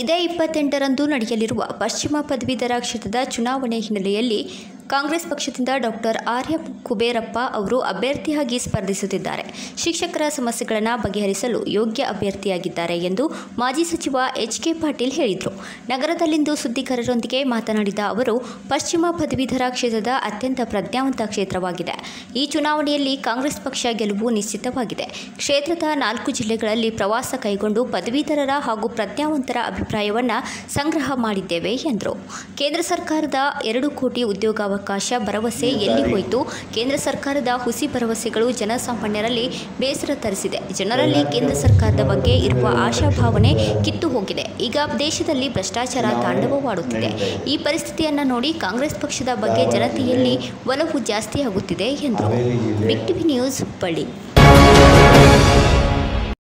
ಇದೇ ಇಪ್ಪತ್ತೆಂಟರಂದು ನಡೆಯಲಿರುವ ಪಶ್ಚಿಮ ಪದವೀಧರ ಕ್ಷೇತ್ರದ ಚುನಾವಣೆ ಹಿನ್ನೆಲೆಯಲ್ಲಿ ಕಾಂಗ್ರೆಸ್ ಪಕ್ಷದಿಂದ ಡಾಕ್ಟರ್ ಆರ್ಯ ಕುಬೇರಪ್ಪ ಅವರು ಅಭ್ಯರ್ಥಿಯಾಗಿ ಸ್ಪರ್ಧಿಸುತ್ತಿದ್ದಾರೆ. ಶಿಕ್ಷಕರ ಸಮಸ್ಯೆಗಳನ್ನು ಬಗೆಹರಿಸಲು ಯೋಗ್ಯ ಅಭ್ಯರ್ಥಿಯಾಗಿದ್ದಾರೆ ಎಂದು ಮಾಜಿ ಸಚಿವ ಎಚ್ ಕೆ ಪಾಟೀಲ್ ಹೇಳಿದರು. ನಗರದಲ್ಲಿಂದು ಸುದ್ದಿಗಾರರೊಂದಿಗೆ ಮಾತನಾಡಿದ ಅವರು, ಪಶ್ಚಿಮ ಪದವೀಧರ ಕ್ಷೇತ್ರದ ಅತ್ಯಂತ ಪ್ರಜ್ಞಾವಂತ ಕ್ಷೇತ್ರವಾಗಿದೆ. ಈ ಚುನಾವಣೆಯಲ್ಲಿ ಕಾಂಗ್ರೆಸ್ ಪಕ್ಷ ಗೆಲುವು ನಿಶ್ಚಿತವಾಗಿದೆ. ಕ್ಷೇತ್ರದ ನಾಲ್ಕು ಜಿಲ್ಲೆಗಳಲ್ಲಿ ಪ್ರವಾಸ ಕೈಗೊಂಡು ಪದವೀಧರರ ಹಾಗೂ ಪ್ರಜ್ಞಾವಂತರ ಅಭಿಪ್ರಾಯವನ್ನು ಸಂಗ್ರಹ ಮಾಡಿದ್ದೇವೆ ಎಂದರು. ಕೇಂದ್ರ ಸರ್ಕಾರದ ಎರಡು ಕೋಟಿ ಉದ್ಯೋಗಾವಕಾಶ ಭರವಸೆ ಎಲ್ಲಿ ಹೋಯಿತು? ಕೇಂದ್ರ ಸರ್ಕಾರದ ಹುಸಿ ಭರವಸೆಗಳು ಜನಸಾಮಾನ್ಯರಲ್ಲಿ ಬೇಸರ ತರಿಸಿದೆ. ಜನರಲ್ಲಿ ಕೇಂದ್ರ ಸರ್ಕಾರದ ಬಗ್ಗೆ ಇರುವ ಆಶಾಭಾವನೆ ಕಿತ್ತು ಹೋಗಿದೆ. ಈಗ ದೇಶದಲ್ಲಿ ಭ್ರಷ್ಟಾಚಾರ ತಾಂಡವವಾಡುತ್ತಿದೆ. ಈ ಪರಿಸ್ಥಿತಿಯನ್ನು ನೋಡಿ ಕಾಂಗ್ರೆಸ್ ಪಕ್ಷದ ಬಗ್ಗೆ ಜನತೆಯಲ್ಲಿ ಒಲವು ಜಾಸ್ತಿಯಾಗುತ್ತಿದೆ ಎಂದರು. Big TV news Hubballi